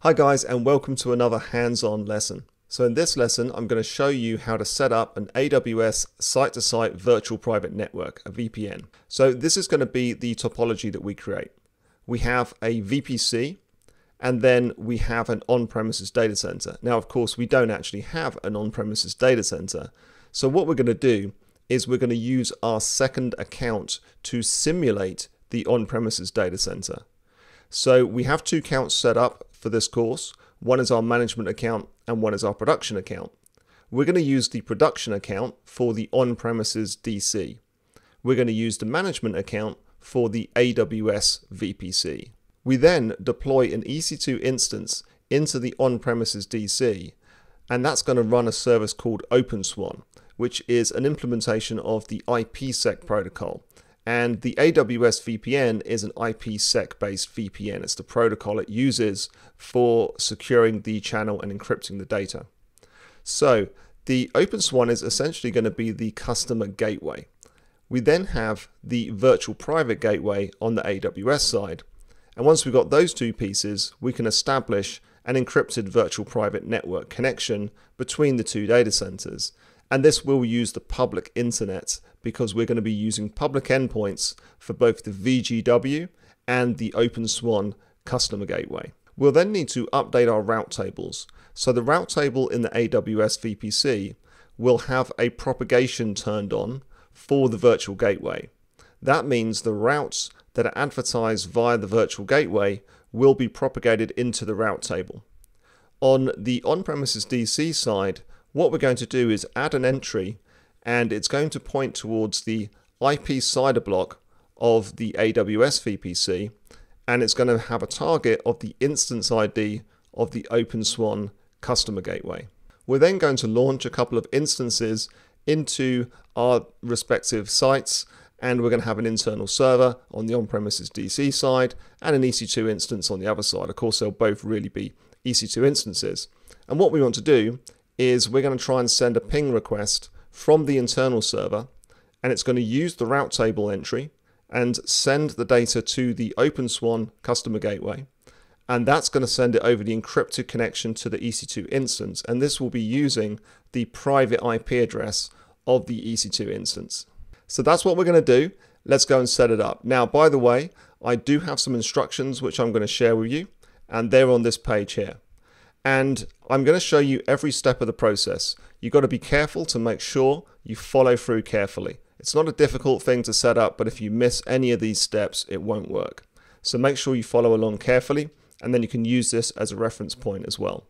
Hi guys and welcome to another hands-on lesson. So in this lesson I'm going to show you how to set up an AWS site-to-site virtual private network, a VPN. So this is going to be the topology that we create. We have a VPC and then we have an on-premises data center. Now of course we don't actually have an on-premises data center. So what we're going to do is we're going to use our second account to simulate the on-premises data center. So we have two accounts set up for this course. One is our management account and one is our production account. We're going to use the production account for the on-premises DC. We're going to use the management account for the AWS VPC. We then deploy an EC2 instance into the on-premises DC, and that's going to run a service called OpenSwan, which is an implementation of the IPsec protocol. And the AWS VPN is an IPsec based VPN. It's the protocol it uses for securing the channel and encrypting the data. So the OpenSwan is essentially going to be the customer gateway. We then have the virtual private gateway on the AWS side. And once we've got those two pieces, we can establish an encrypted virtual private network connection between the two data centers. And this will use the public internet because we're going to be using public endpoints for both the VGW and the OpenSwan customer gateway. We'll then need to update our route tables. So the route table in the AWS VPC will have a propagation turned on for the virtual gateway. That means the routes that are advertised via the virtual gateway will be propagated into the route table. On the on-premises DC side, what we're going to do is add an entry and it's going to point towards the IP CIDR block of the AWS VPC and it's going to have a target of the instance ID of the OpenSwan customer gateway. We're then going to launch a couple of instances into our respective sites and we're going to have an internal server on the on-premises DC side and an EC2 instance on the other side. Of course, they'll both really be EC2 instances. And what we want to do is we're going to try and send a ping request from the internal server and it's going to use the route table entry and send the data to the OpenSwan customer gateway. And that's going to send it over the encrypted connection to the EC2 instance. And this will be using the private IP address of the EC2 instance. So that's what we're going to do. Let's go and set it up. Now, by the way, I do have some instructions which I'm going to share with you, and they're on this page here. And I'm going to show you every step of the process. You've got to be careful to make sure you follow through carefully. It's not a difficult thing to set up, but if you miss any of these steps, it won't work. So make sure you follow along carefully, and then you can use this as a reference point as well.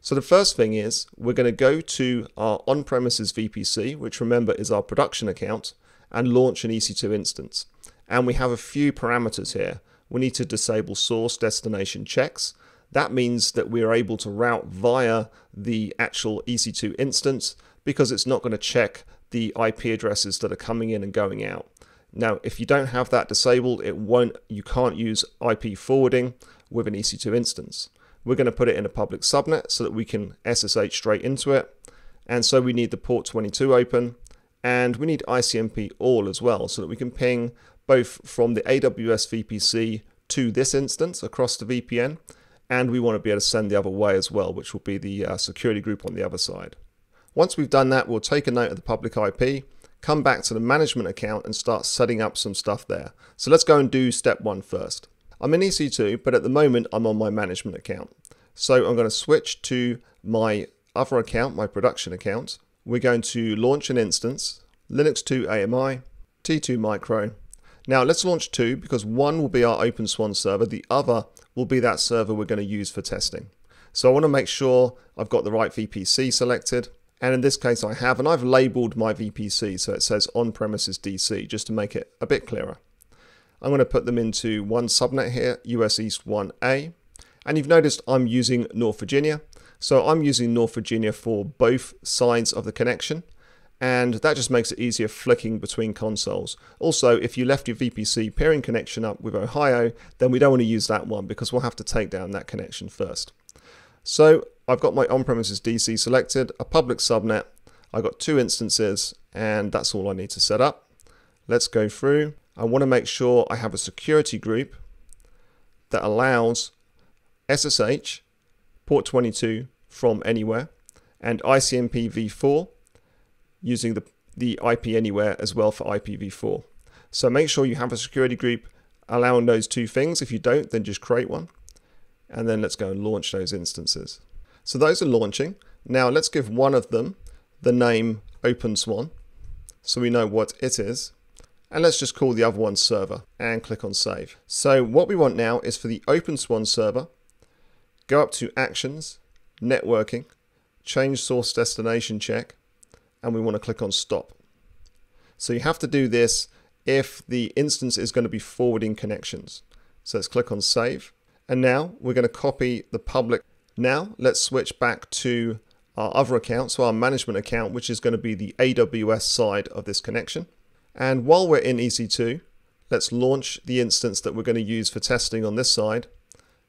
So the first thing is we're going to go to our on-premises VPC, which remember is our production account, and launch an EC2 instance. And we have a few parameters here. We need to disable source destination checks. That means that we are able to route via the actual EC2 instance because it's not going to check the IP addresses that are coming in and going out. Now, if you don't have that disabled, it won't. You can't use IP forwarding with an EC2 instance. We're going to put it in a public subnet so that we can SSH straight into it. And so we need the port 22 open and we need ICMP all as well so that we can ping both from the AWS VPC to this instance across the VPN and we want to be able to send the other way as well, which will be the uh, security group on the other side. Once we've done that, we'll take a note of the public IP, come back to the management account and start setting up some stuff there. So let's go and do step one first. I'm in EC2, but at the moment I'm on my management account. So I'm going to switch to my other account, my production account. We're going to launch an instance, Linux 2 AMI, T2 Micro. Now let's launch two because one will be our OpenSwan server, the other will be that server we're going to use for testing. So I want to make sure I've got the right VPC selected. And in this case I have, and I've labeled my VPC so it says on-premises DC just to make it a bit clearer. I'm going to put them into one subnet here, US East 1A. And you've noticed I'm using North Virginia. So I'm using North Virginia for both sides of the connection and that just makes it easier flicking between consoles. Also, if you left your VPC peering connection up with Ohio, then we don't want to use that one because we'll have to take down that connection first. So I've got my on-premises DC selected, a public subnet, I've got two instances, and that's all I need to set up. Let's go through. I want to make sure I have a security group that allows SSH port 22 from anywhere, and ICMP v4 using the, the IP anywhere as well for IPv4. So make sure you have a security group allowing those two things. If you don't, then just create one. And then let's go and launch those instances. So those are launching. Now let's give one of them the name OpenSwan so we know what it is. And let's just call the other one server and click on save. So what we want now is for the OpenSwan server, go up to actions, networking, change source destination check, and we want to click on stop. So you have to do this if the instance is going to be forwarding connections. So let's click on save. And now we're going to copy the public. Now let's switch back to our other account, so our management account, which is going to be the AWS side of this connection. And while we're in EC2, let's launch the instance that we're going to use for testing on this side.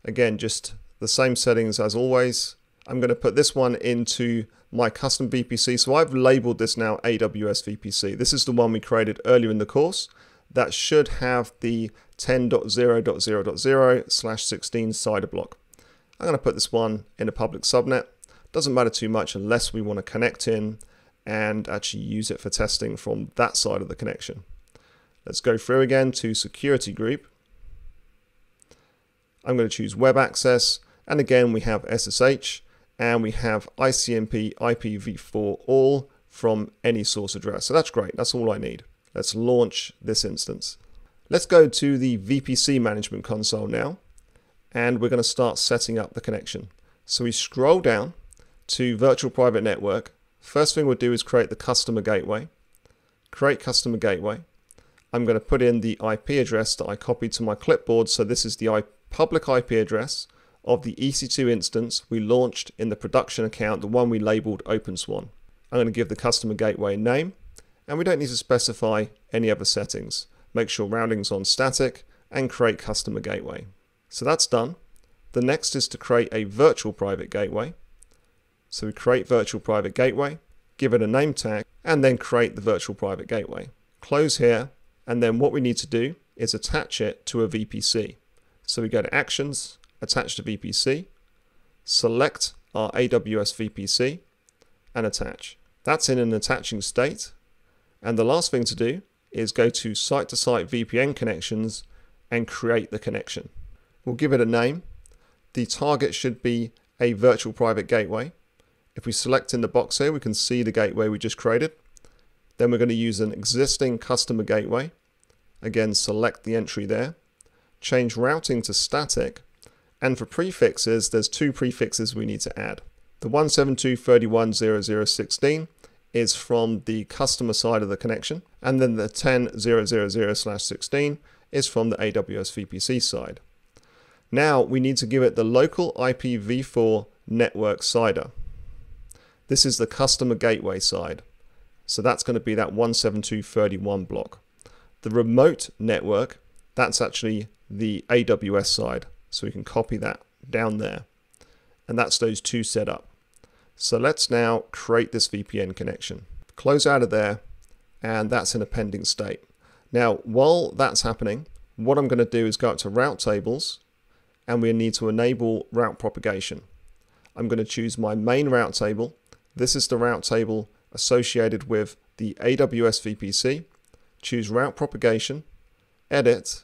Again, just the same settings as always. I'm going to put this one into my custom VPC. So I've labeled this now AWS VPC. This is the one we created earlier in the course. That should have the 10.0.0.0 slash 16 CIDR block. I'm going to put this one in a public subnet. Doesn't matter too much unless we want to connect in and actually use it for testing from that side of the connection. Let's go through again to security group. I'm going to choose web access and again we have SSH and we have ICMP IPv4 all from any source address. So that's great. That's all I need. Let's launch this instance. Let's go to the VPC management console now and we're going to start setting up the connection. So we scroll down to virtual private network, first thing we'll do is create the customer gateway. Create customer gateway. I'm going to put in the IP address that I copied to my clipboard. So this is the public IP address of the EC2 instance we launched in the production account, the one we labeled OpenSwan. I'm going to give the customer gateway a name, and we don't need to specify any other settings. Make sure routing's on static, and create customer gateway. So that's done. The next is to create a virtual private gateway. So we create virtual private gateway, give it a name tag, and then create the virtual private gateway. Close here, and then what we need to do is attach it to a VPC. So we go to Actions, Attach to VPC, select our AWS VPC, and attach. That's in an attaching state. And the last thing to do is go to site-to-site -site VPN connections and create the connection. We'll give it a name. The target should be a virtual private gateway. If we select in the box here, we can see the gateway we just created. Then we're going to use an existing customer gateway. Again, select the entry there. Change routing to static. And for prefixes, there's two prefixes we need to add. The 172.31.0016 is from the customer side of the connection. And then the 10.000/16 is from the AWS VPC side. Now we need to give it the local IPv4 network CIDR. This is the customer gateway side. So that's going to be that 172.31 block. The remote network, that's actually the AWS side. So we can copy that down there. And that's those two set up. So let's now create this VPN connection. Close out of there, and that's in a pending state. Now, while that's happening, what I'm going to do is go up to route tables, and we need to enable route propagation. I'm going to choose my main route table, this is the route table associated with the AWS VPC. Choose route propagation, edit,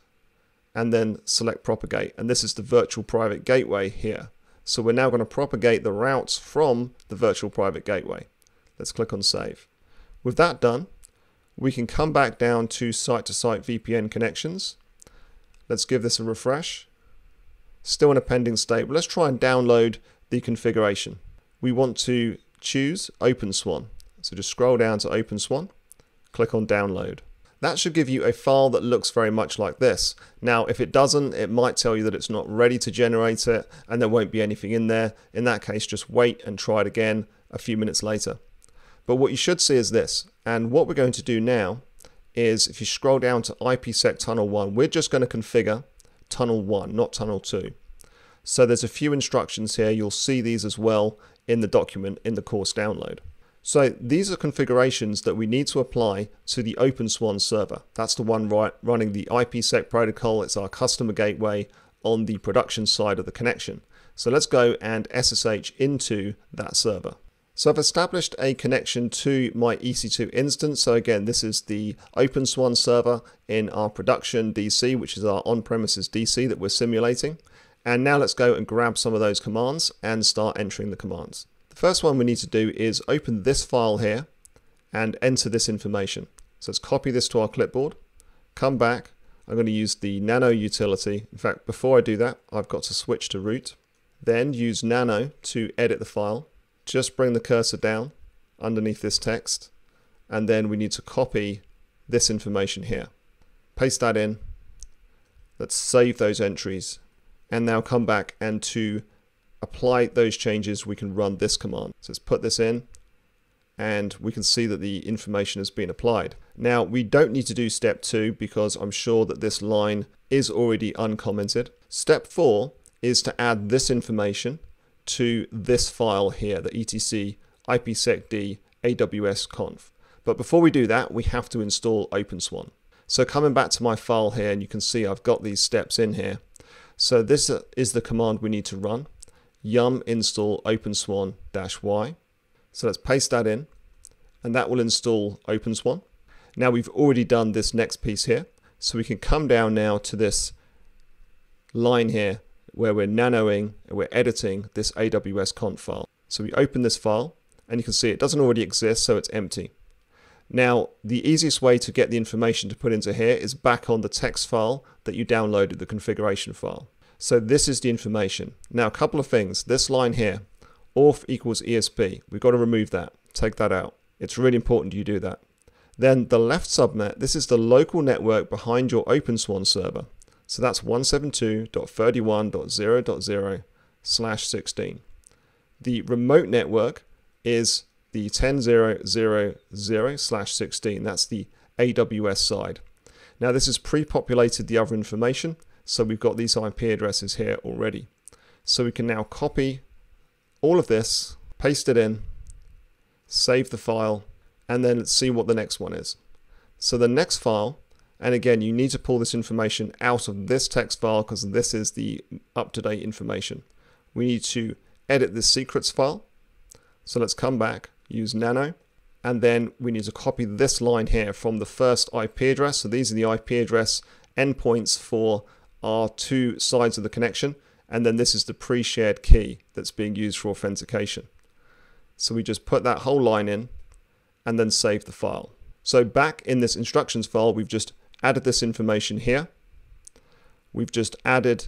and then select propagate. And this is the virtual private gateway here. So we're now going to propagate the routes from the virtual private gateway. Let's click on save. With that done, we can come back down to site-to-site -site VPN connections. Let's give this a refresh. Still in a pending state, but let's try and download the configuration. We want to choose OpenSwan. So just scroll down to OpenSwan, click on download. That should give you a file that looks very much like this. Now, if it doesn't, it might tell you that it's not ready to generate it and there won't be anything in there. In that case, just wait and try it again a few minutes later. But what you should see is this. And what we're going to do now is if you scroll down to IPsec tunnel 1, we're just going to configure tunnel 1, not tunnel 2. So there's a few instructions here. You'll see these as well in the document in the course download. So these are configurations that we need to apply to the OpenSwan server. That's the one right, running the IPsec protocol. It's our customer gateway on the production side of the connection. So let's go and SSH into that server. So I've established a connection to my EC2 instance. So again, this is the OpenSwan server in our production DC, which is our on-premises DC that we're simulating. And now let's go and grab some of those commands and start entering the commands. The first one we need to do is open this file here and enter this information. So let's copy this to our clipboard, come back. I'm going to use the nano utility. In fact, before I do that, I've got to switch to root, then use nano to edit the file just bring the cursor down underneath this text and then we need to copy this information here. Paste that in. Let's save those entries and now come back and to apply those changes we can run this command. So let's put this in and we can see that the information has been applied. Now we don't need to do step two because I'm sure that this line is already uncommented. Step four is to add this information to this file here, the etc ipsecd aws conf. But before we do that, we have to install OpenSwan. So coming back to my file here, and you can see I've got these steps in here. So this is the command we need to run, yum install OpenSwan-y. So let's paste that in, and that will install OpenSwan. Now we've already done this next piece here, so we can come down now to this line here where we're nanoing and we're editing this AWS conf file. So we open this file and you can see it doesn't already exist, so it's empty. Now, the easiest way to get the information to put into here is back on the text file that you downloaded, the configuration file. So this is the information. Now, a couple of things. This line here, auth equals ESP. We've got to remove that. Take that out. It's really important you do that. Then the left subnet, this is the local network behind your OpenSwan server. So that's 172.31.0.0 slash 16. The remote network is the 10.0.0.0 slash 16. That's the AWS side. Now this has pre-populated the other information, so we've got these IP addresses here already. So we can now copy all of this, paste it in, save the file, and then let's see what the next one is. So the next file and again, you need to pull this information out of this text file because this is the up-to-date information. We need to edit this secrets file. So let's come back, use nano, and then we need to copy this line here from the first IP address. So these are the IP address endpoints for our two sides of the connection. And then this is the pre-shared key that's being used for authentication. So we just put that whole line in and then save the file. So back in this instructions file, we've just added this information here. We've just added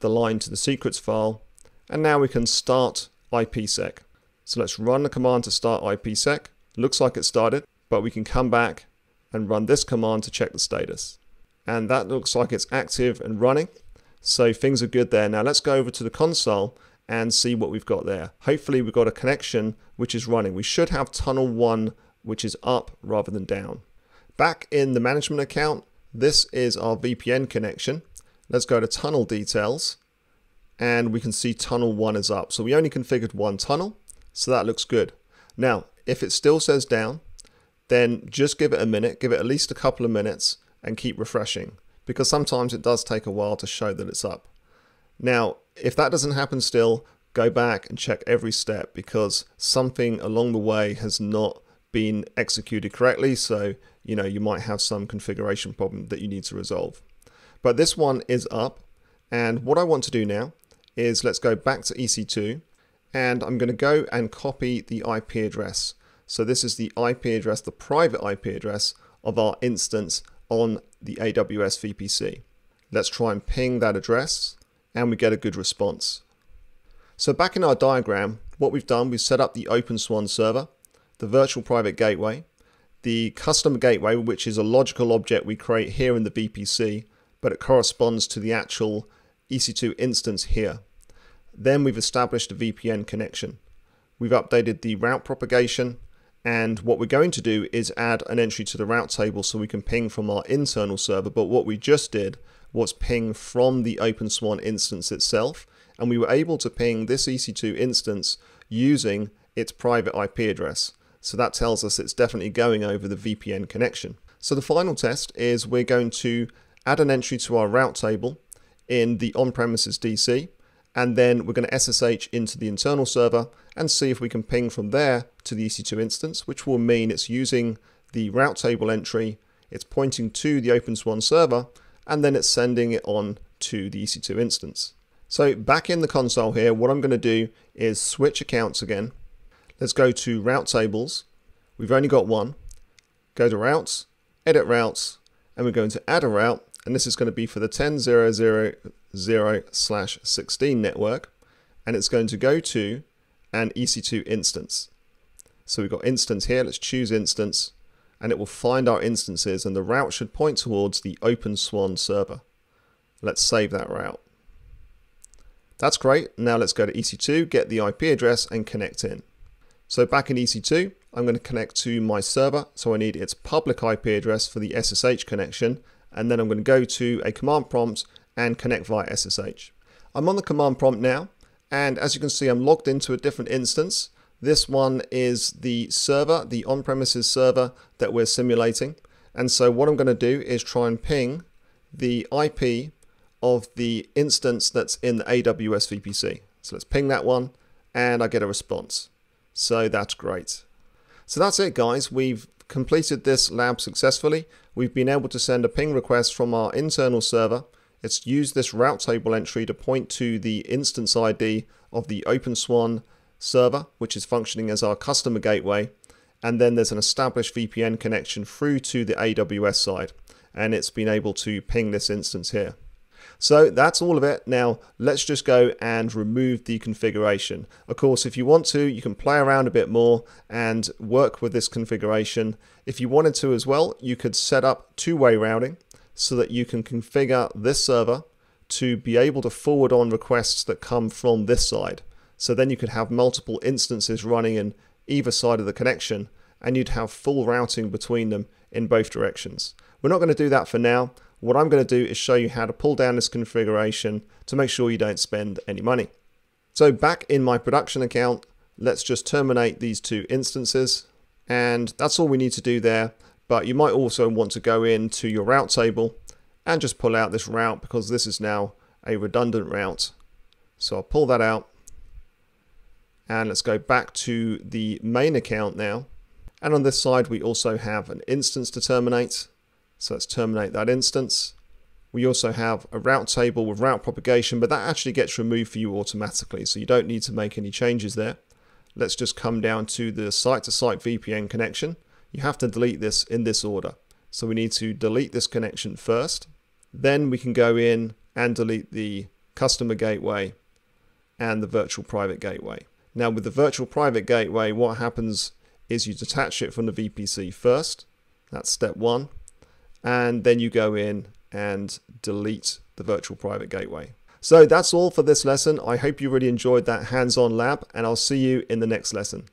the line to the secrets file, and now we can start IPsec. So let's run the command to start IPsec. Looks like it started, but we can come back and run this command to check the status. And that looks like it's active and running. So things are good there. Now let's go over to the console and see what we've got there. Hopefully we've got a connection which is running. We should have tunnel one which is up rather than down. Back in the management account, this is our VPN connection. Let's go to tunnel details and we can see tunnel one is up. So we only configured one tunnel, so that looks good. Now, if it still says down, then just give it a minute, give it at least a couple of minutes and keep refreshing because sometimes it does take a while to show that it's up. Now, if that doesn't happen still, go back and check every step because something along the way has not been executed correctly. So, you know, you might have some configuration problem that you need to resolve. But this one is up. And what I want to do now is let's go back to EC2 and I'm going to go and copy the IP address. So this is the IP address, the private IP address of our instance on the AWS VPC. Let's try and ping that address and we get a good response. So back in our diagram, what we've done, we've set up the OpenSwan server the virtual private gateway, the custom gateway, which is a logical object we create here in the VPC, but it corresponds to the actual EC2 instance here. Then we've established a VPN connection. We've updated the route propagation, and what we're going to do is add an entry to the route table so we can ping from our internal server, but what we just did was ping from the OpenSwan instance itself, and we were able to ping this EC2 instance using its private IP address. So that tells us it's definitely going over the VPN connection. So the final test is we're going to add an entry to our route table in the on-premises DC and then we're going to SSH into the internal server and see if we can ping from there to the EC2 instance, which will mean it's using the route table entry, it's pointing to the OpenSWAN server, and then it's sending it on to the EC2 instance. So back in the console here, what I'm going to do is switch accounts again. Let's go to route tables. We've only got one. Go to routes, edit routes, and we're going to add a route, and this is going to be for the 10.0.0 slash 16 network, and it's going to go to an EC2 instance. So we've got instance here, let's choose instance, and it will find our instances, and the route should point towards the OpenSWAN server. Let's save that route. That's great. Now let's go to EC2, get the IP address, and connect in. So back in EC2, I'm going to connect to my server. So I need its public IP address for the SSH connection. And then I'm going to go to a command prompt and connect via SSH. I'm on the command prompt now. And as you can see, I'm logged into a different instance. This one is the server, the on-premises server that we're simulating. And so what I'm going to do is try and ping the IP of the instance that's in the AWS VPC. So let's ping that one and I get a response. So that's great. So that's it guys. We've completed this lab successfully. We've been able to send a ping request from our internal server. It's used this route table entry to point to the instance ID of the OpenSWAN server, which is functioning as our customer gateway. And then there's an established VPN connection through to the AWS side. And it's been able to ping this instance here. So that's all of it. Now let's just go and remove the configuration. Of course, if you want to, you can play around a bit more and work with this configuration. If you wanted to as well, you could set up two-way routing so that you can configure this server to be able to forward on requests that come from this side. So then you could have multiple instances running in either side of the connection and you'd have full routing between them in both directions. We're not going to do that for now. What I'm going to do is show you how to pull down this configuration to make sure you don't spend any money. So back in my production account, let's just terminate these two instances. And that's all we need to do there. But you might also want to go into your route table and just pull out this route because this is now a redundant route. So I'll pull that out. And let's go back to the main account now. And on this side, we also have an instance to terminate. So let's terminate that instance. We also have a route table with route propagation, but that actually gets removed for you automatically, so you don't need to make any changes there. Let's just come down to the site-to-site -site VPN connection. You have to delete this in this order. So we need to delete this connection first. Then we can go in and delete the customer gateway and the virtual private gateway. Now with the virtual private gateway, what happens is you detach it from the VPC first. That's step one and then you go in and delete the virtual private gateway. So that's all for this lesson. I hope you really enjoyed that hands-on lab and I'll see you in the next lesson.